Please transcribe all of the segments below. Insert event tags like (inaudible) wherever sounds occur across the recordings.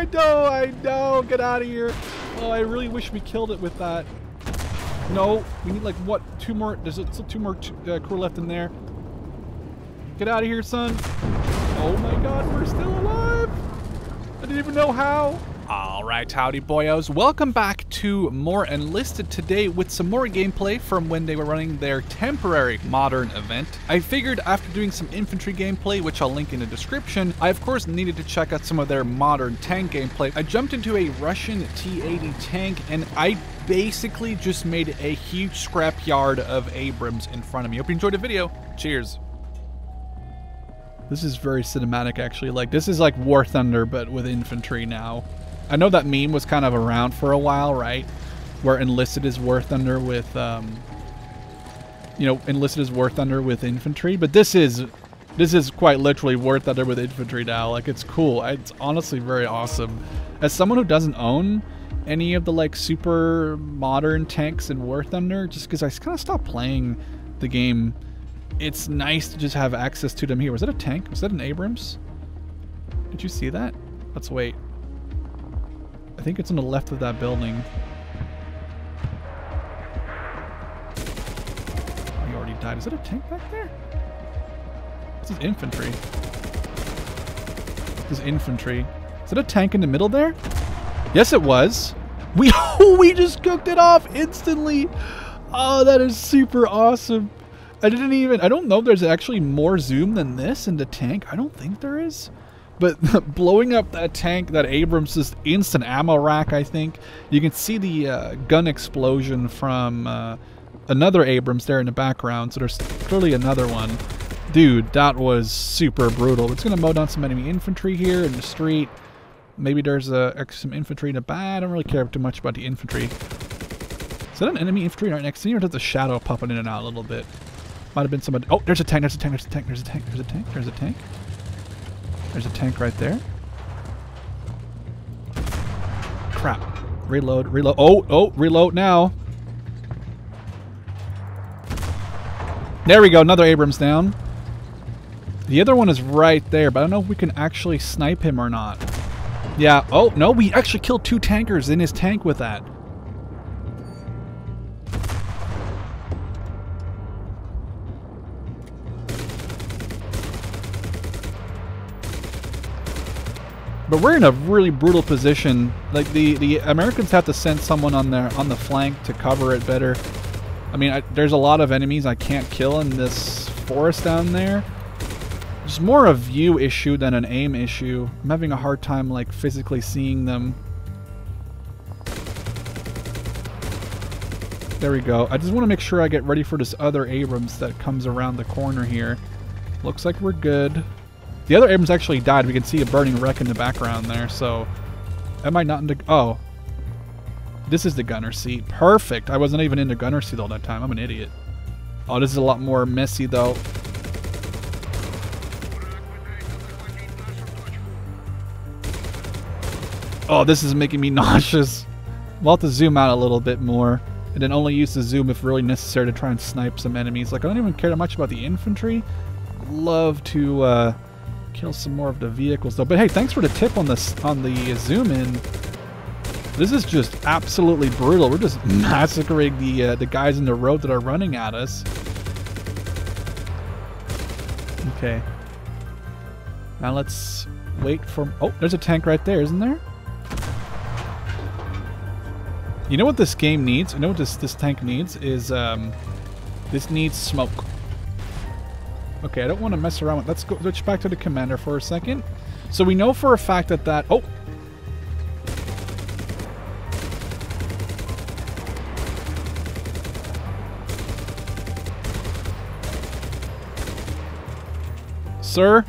I know, I know. Get out of here. Oh, I really wish we killed it with that. No, we need like what? Two more. There's still two more uh, crew left in there. Get out of here, son. Oh my god, we're still alive. I didn't even know how. All right, howdy boyos. Welcome back to more Enlisted today with some more gameplay from when they were running their temporary modern event. I figured after doing some infantry gameplay, which I'll link in the description, I of course needed to check out some of their modern tank gameplay. I jumped into a Russian T-80 tank and I basically just made a huge scrapyard of Abrams in front of me. Hope you enjoyed the video. Cheers. This is very cinematic actually. Like this is like War Thunder but with infantry now. I know that meme was kind of around for a while, right? Where enlisted is War Thunder with, um, you know, enlisted is War Thunder with infantry. But this is, this is quite literally War Thunder with infantry now. Like it's cool. It's honestly very awesome. As someone who doesn't own any of the like super modern tanks in War Thunder, just because I kind of stopped playing the game, it's nice to just have access to them here. Was that a tank? Was that an Abrams? Did you see that? Let's wait. I think it's on the left of that building. Oh, he already died. Is it a tank back there? This is infantry. This is infantry. Is it a tank in the middle there? Yes, it was. We (laughs) we just cooked it off instantly. Oh, that is super awesome. I didn't even. I don't know if there's actually more zoom than this in the tank. I don't think there is. But (laughs) blowing up that tank, that Abrams instant ammo rack, I think. You can see the uh, gun explosion from uh, another Abrams there in the background. So there's clearly another one. Dude, that was super brutal. It's going to mow down some enemy infantry here in the street. Maybe there's uh, some infantry in the back. I don't really care too much about the infantry. Is that an enemy infantry right next to me, or does the shadow popping in and out a little bit? Might have been somebody. Oh, there's a tank. There's a tank. There's a tank. There's a tank. There's a tank. There's a tank. There's a tank right there. Crap. Reload, reload. Oh, oh, reload now. There we go, another Abrams down. The other one is right there, but I don't know if we can actually snipe him or not. Yeah, oh, no, we actually killed two tankers in his tank with that. But we're in a really brutal position. Like the the Americans have to send someone on their on the flank to cover it better. I mean, I, there's a lot of enemies I can't kill in this forest down there. It's more a view issue than an aim issue. I'm having a hard time like physically seeing them. There we go. I just want to make sure I get ready for this other Abrams that comes around the corner here. Looks like we're good. The other Abrams actually died. We can see a burning wreck in the background there, so... Am I not in the... Oh. This is the gunner seat. Perfect. I wasn't even in the gunner seat all that time. I'm an idiot. Oh, this is a lot more messy, though. Oh, this is making me (laughs) nauseous. We'll have to zoom out a little bit more. And then only use the zoom if really necessary to try and snipe some enemies. Like, I don't even care that much about the infantry. Love to, uh kill some more of the vehicles though. But hey, thanks for the tip on this on the zoom in. This is just absolutely brutal. We're just (laughs) massacring the uh, the guys in the road that are running at us. Okay. Now let's wait for. Oh, there's a tank right there, isn't there? You know what this game needs? You know what this this tank needs is um, this needs smoke. Okay, I don't want to mess around with... Let's go switch back to the commander for a second. So we know for a fact that that... Oh! Sir?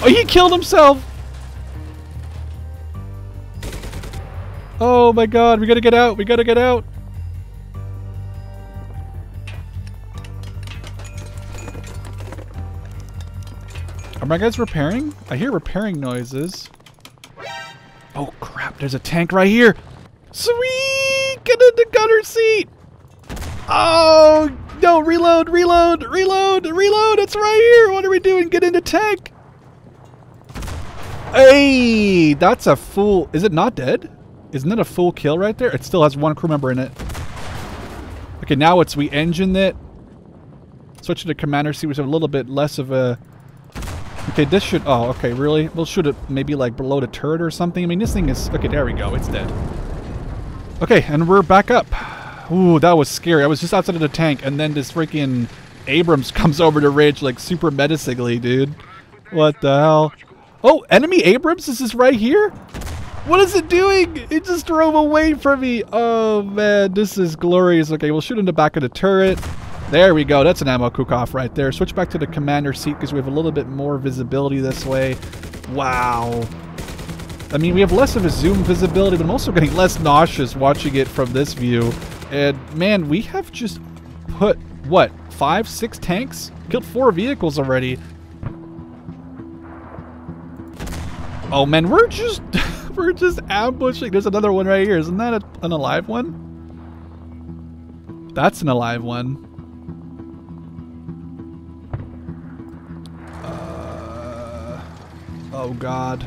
Oh, he killed himself! Oh my god, we gotta get out, we gotta get out! Are my guys repairing? I hear repairing noises. Oh crap, there's a tank right here. Sweet! Get in the gunner seat! Oh, no, reload, reload, reload, reload, it's right here! What are we doing? Get in the tank! Hey, that's a full. Is it not dead? Isn't it a full kill right there? It still has one crew member in it. Okay, now it's we engine it. Switch to the commander seat, which have a little bit less of a... Okay, this should... Oh, okay, really? We'll shoot it maybe like below the turret or something. I mean, this thing is... Okay, there we go. It's dead. Okay, and we're back up. Ooh, that was scary. I was just outside of the tank, and then this freaking Abrams (laughs) comes over the ridge like super menacingly, dude. What the hell? Oh, enemy Abrams? Is this right here? What is it doing? It just drove away from me. Oh, man. This is glorious. Okay, we'll shoot in the back of the turret. There we go. That's an ammo cook-off right there. Switch back to the commander seat because we have a little bit more visibility this way. Wow. I mean, we have less of a zoom visibility, but I'm also getting less nauseous watching it from this view. And, man, we have just put, what, five, six tanks? Killed four vehicles already. Oh, man, we're just... (laughs) We're just ambushing. There's another one right here. Isn't that a, an alive one? That's an alive one. Oh, God.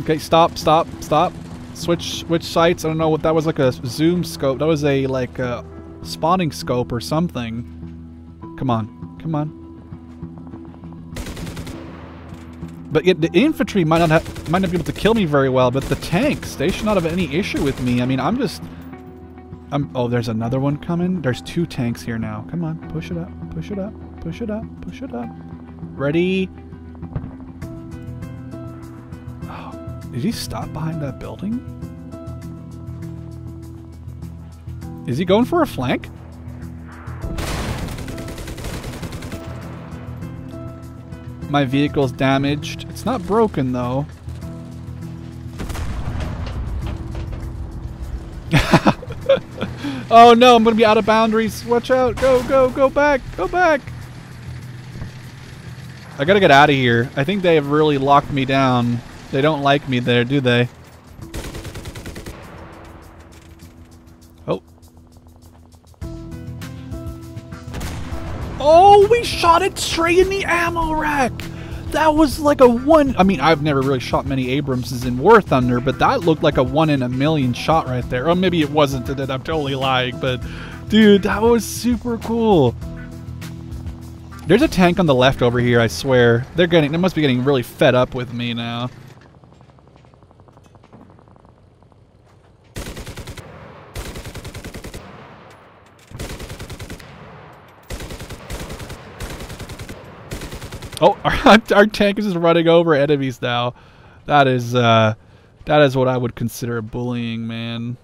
Okay, stop, stop, stop. Switch, switch sights. I don't know what that was like a zoom scope. That was a like a spawning scope or something. Come on, come on. But yet the infantry might not have, might not be able to kill me very well, but the tanks, they should not have any issue with me. I mean, I'm just... I'm, oh, there's another one coming. There's two tanks here now. Come on, push it up, push it up, push it up, push it up. Ready? Oh, did he stop behind that building? Is he going for a flank? My vehicle's damaged. It's not broken, though. (laughs) oh no, I'm gonna be out of boundaries. Watch out. Go, go, go back. Go back. I gotta get out of here. I think they have really locked me down. They don't like me there, do they? Oh. Oh, we shot it straight in the ammo rack that was like a one. I mean, I've never really shot many Abramses in War Thunder, but that looked like a one in a million shot right there. Or maybe it wasn't, and I'm totally lying. But dude, that was super cool. There's a tank on the left over here. I swear they're getting. They must be getting really fed up with me now. Oh, (laughs) our, our tank is just running over enemies now. That is, uh, that is what I would consider bullying, man.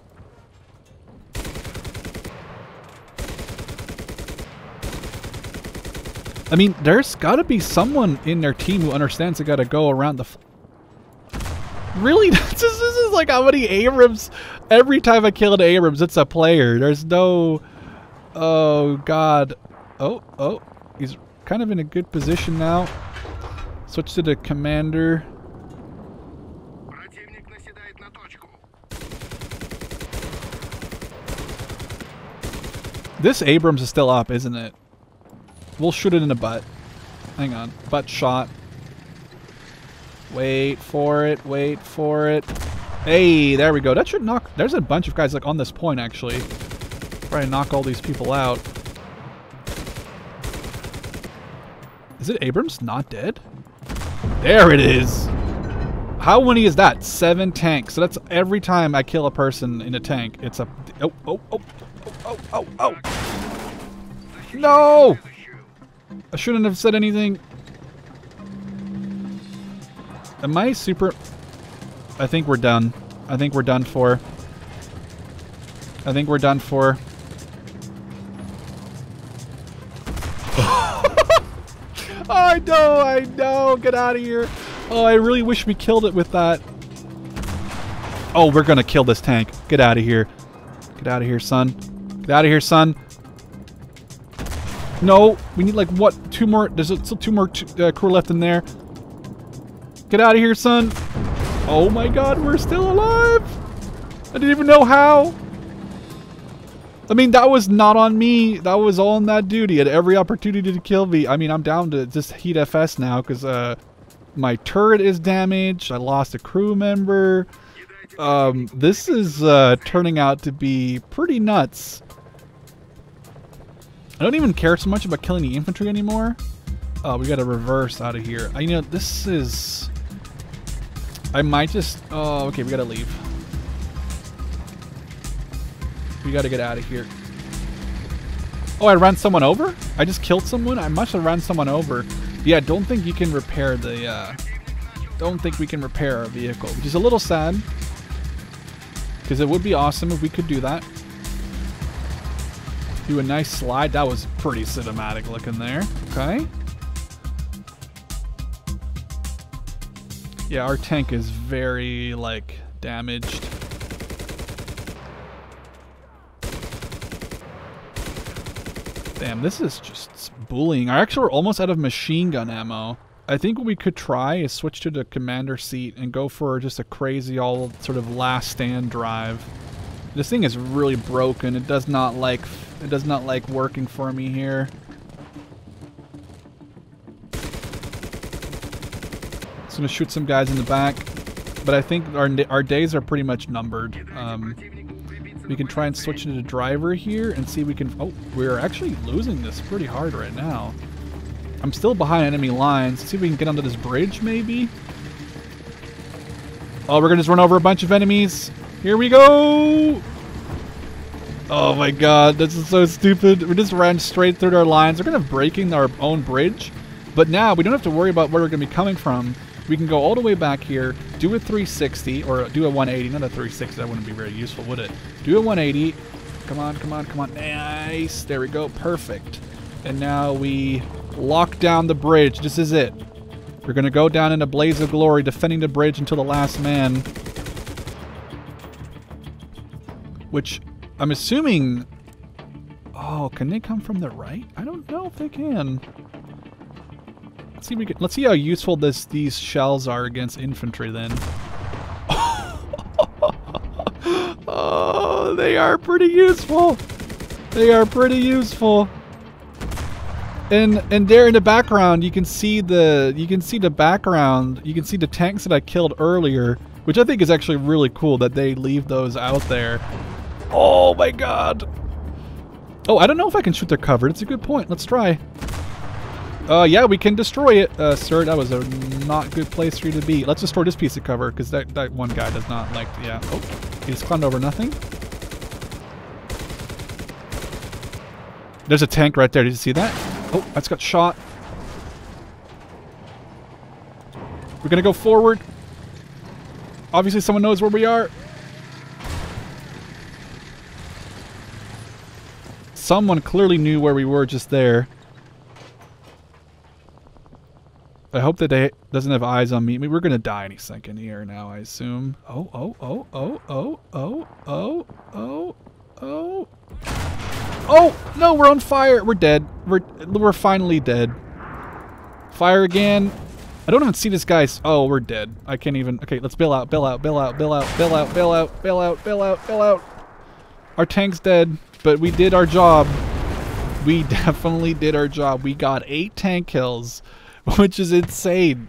I mean, there's got to be someone in their team who understands they got to go around the. really? (laughs) this, is, this is like how many Abrams. Every time I kill an Abrams, it's a player. There's no. Oh, God. Oh, oh. He's kind of in a good position now. Switch to the commander. This Abrams is still up, isn't it? We'll shoot it in the butt. Hang on. Butt shot. Wait for it. Wait for it. Hey, there we go. That should knock... There's a bunch of guys like on this point, actually. Try to knock all these people out. Is it Abrams not dead? There it is. How many is that? Seven tanks. So that's every time I kill a person in a tank. It's a... Oh, oh, oh, oh, oh, oh, oh. No! I shouldn't have said anything. Am I super... I think we're done. I think we're done for. I think we're done for. (laughs) I know, I know. Get out of here. Oh, I really wish we killed it with that. Oh, we're gonna kill this tank. Get out of here. Get out of here, son. Get out of here, son. No, we need like what? Two more. There's still two more uh, crew left in there. Get out of here, son. Oh my god, we're still alive. I didn't even know how. I mean, that was not on me. That was all on that dude. He had every opportunity to kill me. I mean, I'm down to just HEAT-FS now because uh, My turret is damaged. I lost a crew member. Um, this is uh, turning out to be pretty nuts. I don't even care so much about killing the infantry anymore. Oh, we got to reverse out of here. I, you know, this is... I might just... Oh, okay, we got to leave. We got to get out of here. Oh, I ran someone over? I just killed someone? I must have ran someone over. Yeah, I don't think you can repair the... Uh, don't think we can repair our vehicle, which is a little sad. Because it would be awesome if we could do that. Do a nice slide. That was pretty cinematic looking there. Okay. Yeah, our tank is very, like, damaged. Damn, this is just bullying. I actually we're almost out of machine gun ammo. I think what we could try is switch to the commander seat and go for just a crazy all sort of last stand drive. This thing is really broken. It does not like it does not like working for me here. Just gonna shoot some guys in the back, but I think our our days are pretty much numbered. Um, we can try and switch to the driver here and see if we can. Oh, we're actually losing this pretty hard right now. I'm still behind enemy lines. Let's see if we can get onto this bridge, maybe? Oh, we're gonna just run over a bunch of enemies. Here we go! Oh my god, this is so stupid. We just ran straight through our lines. We're kind of breaking our own bridge. But now, we don't have to worry about where we're gonna be coming from. We can go all the way back here, do a 360, or do a 180. Not a 360, that wouldn't be very useful, would it? Do a 180. Come on, come on, come on. Nice. There we go. Perfect. And now we lock down the bridge. This is it. We're going to go down in a blaze of glory, defending the bridge until the last man. Which I'm assuming... Oh, can they come from the right? I don't know if they can. Let's see, we can, let's see how useful this these shells are against infantry then. (laughs) oh, they are pretty useful. They are pretty useful. And and there in the background, you can see the you can see the background. You can see the tanks that I killed earlier, which I think is actually really cool that they leave those out there. Oh my god. Oh, I don't know if I can shoot their cover. It's a good point. Let's try. Uh, yeah, we can destroy it, uh, sir. That was a not good place for you to be. Let's destroy this piece of cover, because that, that one guy does not like, yeah. Oh, he just climbed over nothing. There's a tank right there. Did you see that? Oh, that's got shot. We're gonna go forward. Obviously someone knows where we are. Someone clearly knew where we were just there. I hope that they doesn't have eyes on me. I mean, we're gonna die any second here now, I assume. Oh, oh, oh, oh, oh, oh, oh, oh, oh. Oh, no, we're on fire. We're dead. We're, we're finally dead. Fire again. I don't even see this guy's. Oh, we're dead. I can't even. Okay, let's bail out, bail out, bail out, bail out, bail out, bail out, bail out, bail out, bail out. Our tank's dead, but we did our job. We (laughs) definitely did our job. We got eight tank kills, (laughs) which is insane.